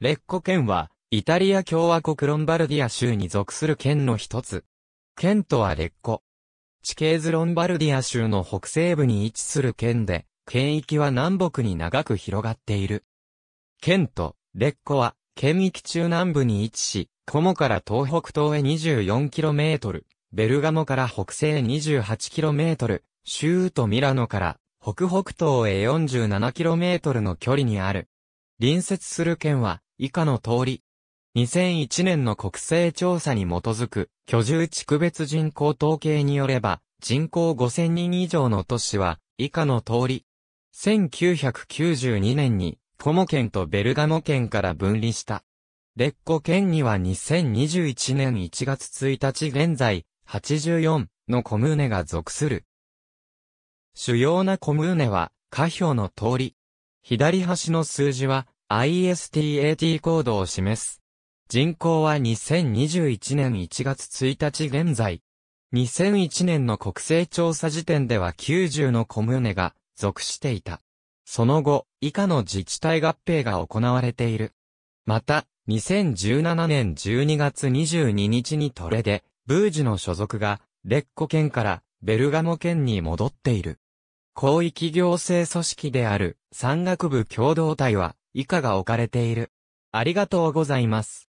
レッコ県は、イタリア共和国ロンバルディア州に属する県の一つ。県都はレッコ。地形図ロンバルディア州の北西部に位置する県で、県域は南北に長く広がっている。県都、レッコは、県域中南部に位置し、コモから東北東へ 24km、ベルガモから北西へ 28km、シュートミラノから北北東へ 47km の距離にある。隣接する県は以下の通り。2001年の国勢調査に基づく居住地区別人口統計によれば人口5000人以上の都市は以下の通り。1992年にコモ県とベルガモ県から分離した。レッコ県には2021年1月1日現在84のコムーネが属する。主要なコムーネは下表の通り。左端の数字は ISTAT コードを示す。人口は2021年1月1日現在。2001年の国勢調査時点では90のコムネが属していた。その後、以下の自治体合併が行われている。また、2017年12月22日にトレで、ブージュの所属が、レッコ県からベルガモ県に戻っている。広域行政組織である山岳部共同体は以下が置かれている。ありがとうございます。